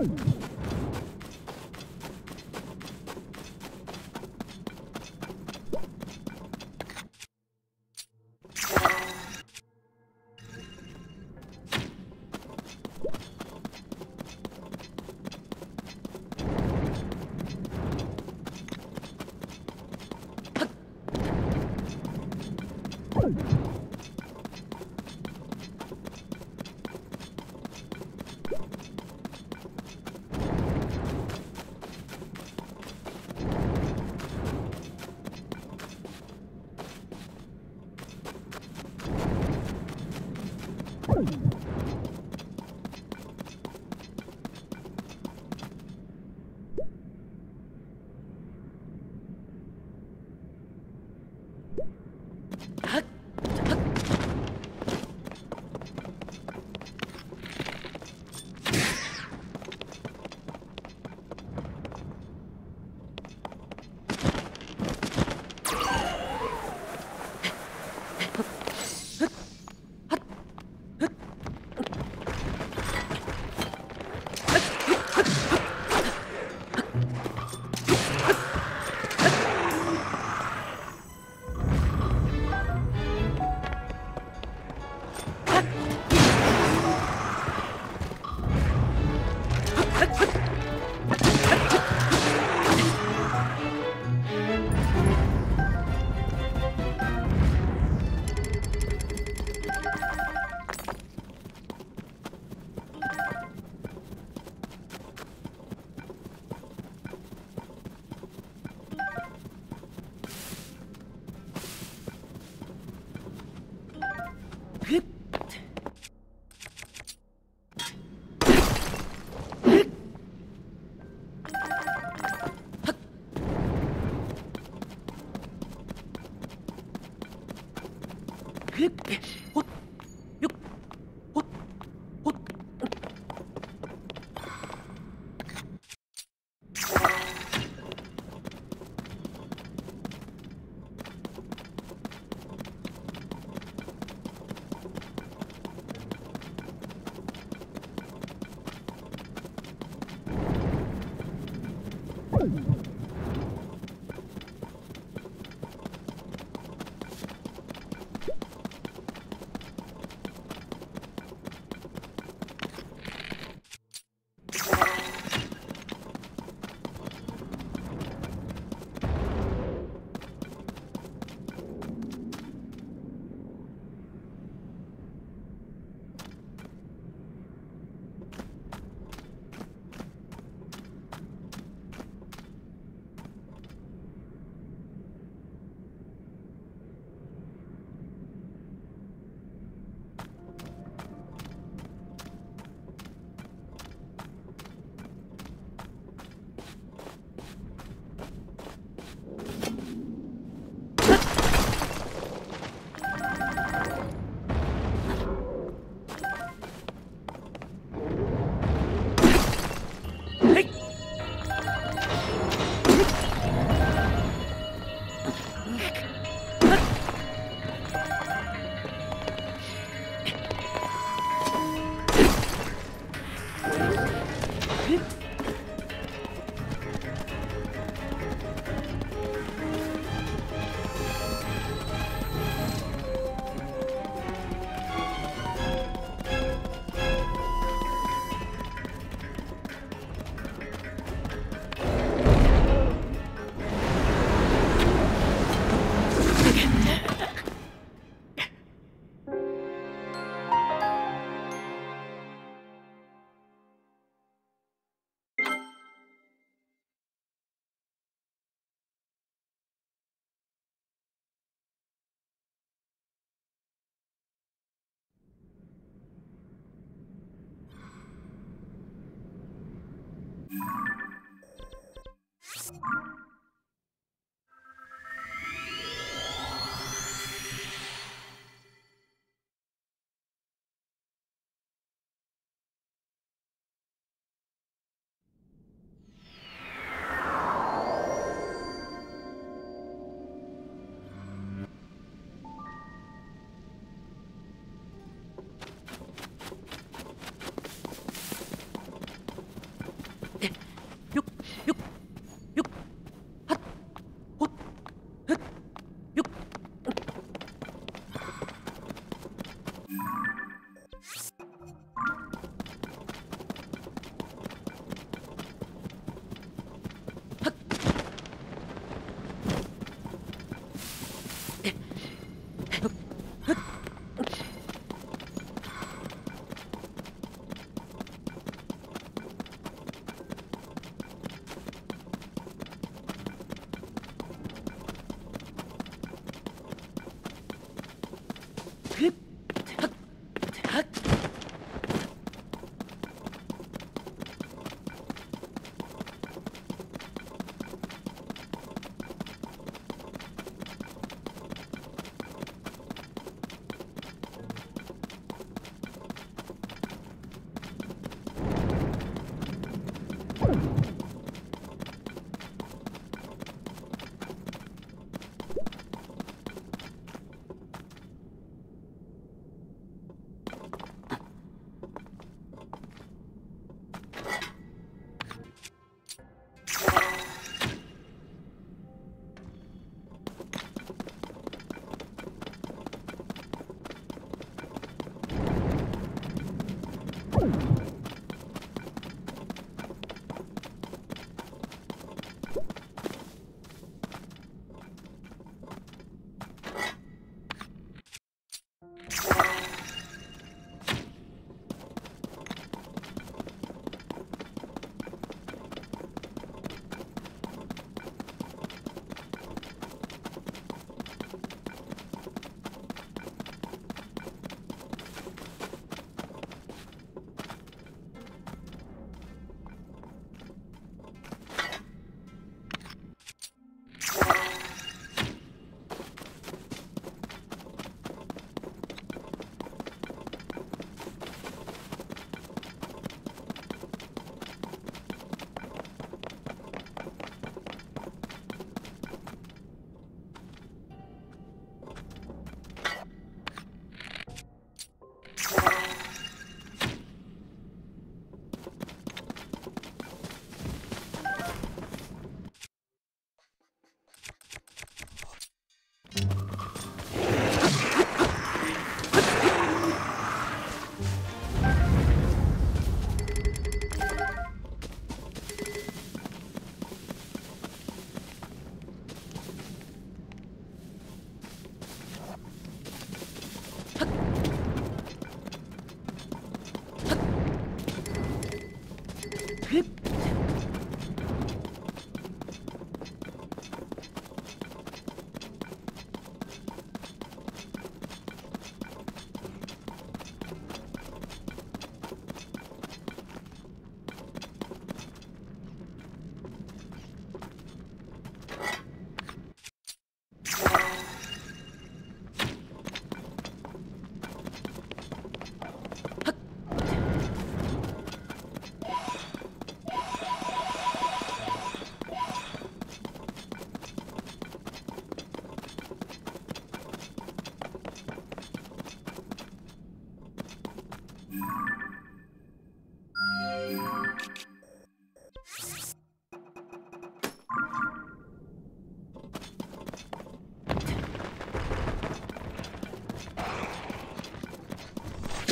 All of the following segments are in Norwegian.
Oh!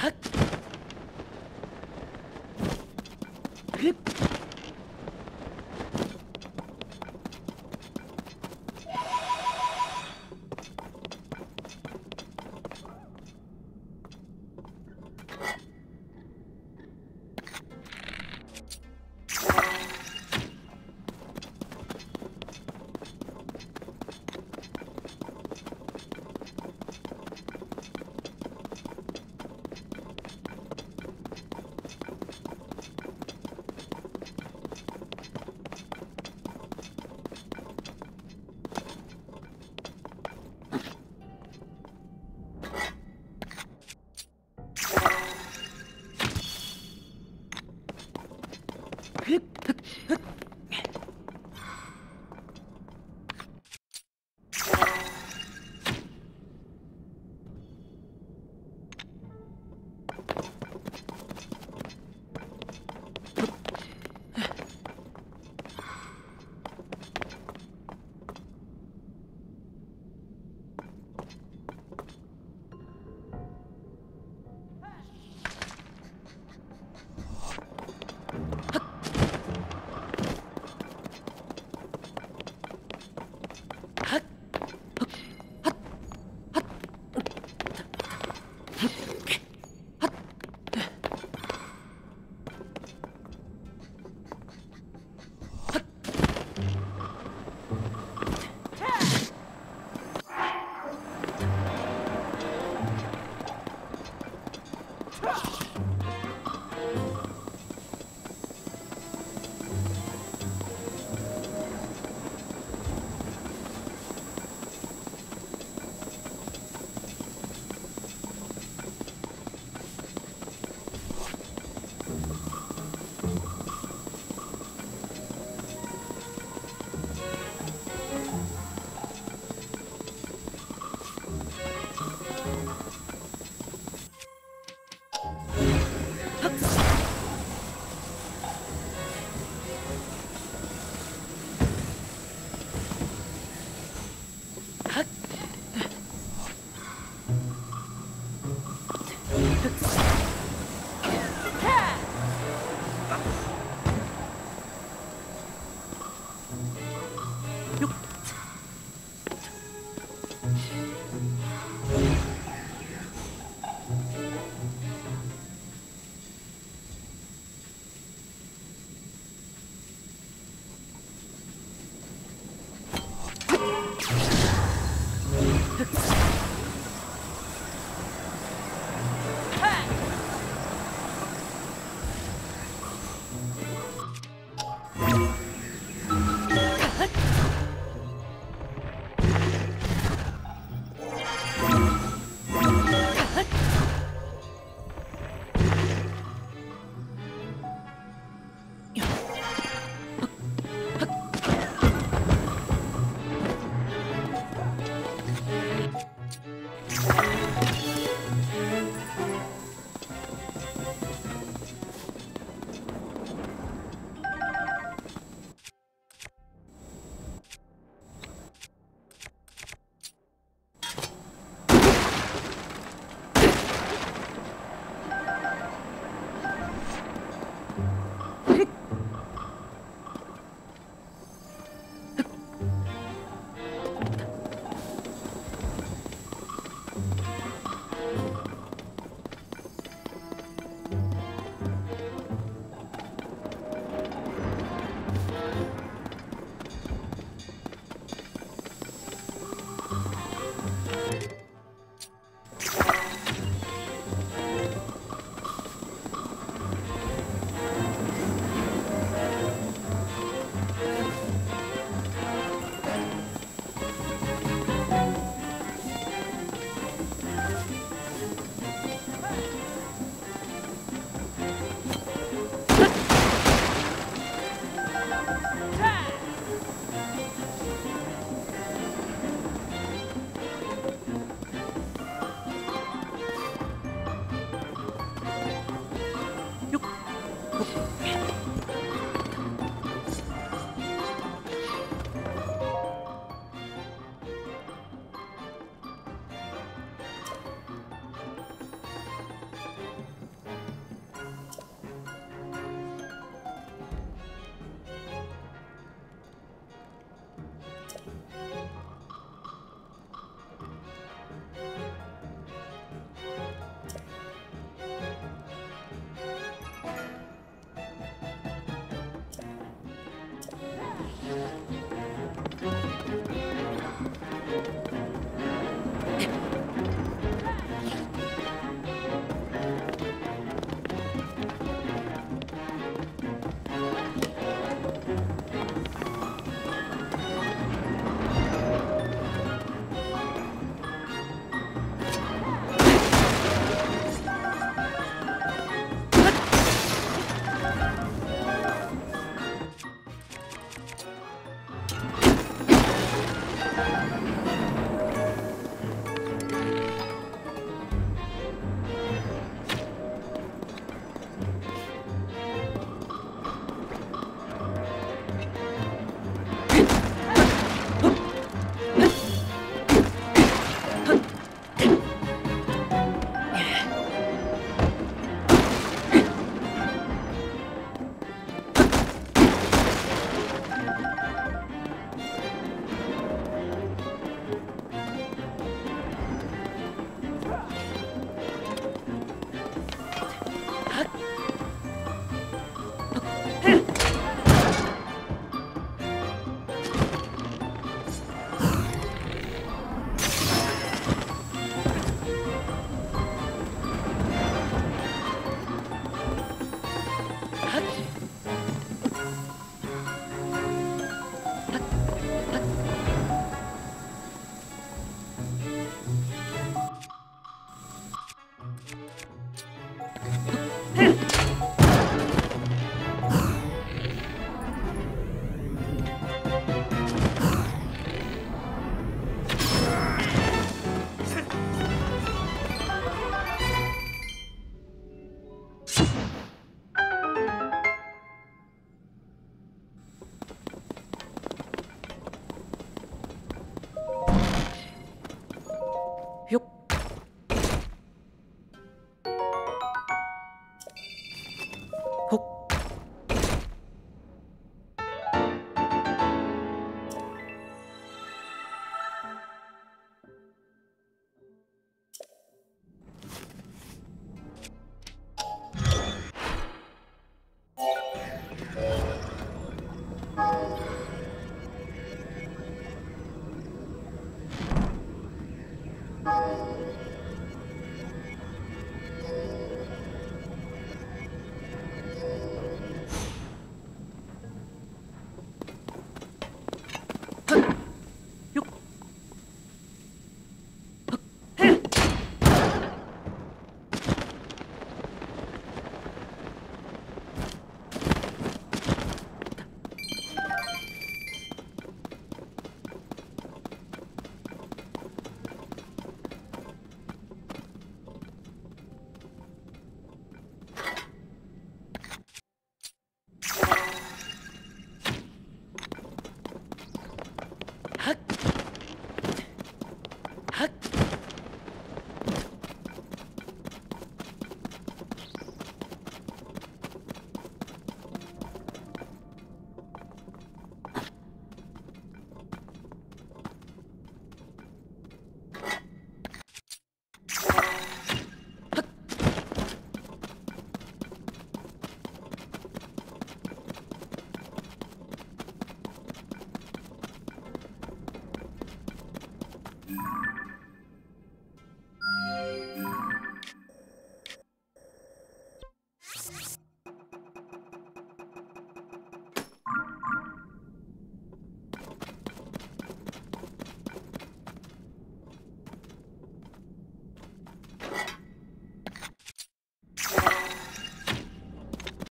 Hup!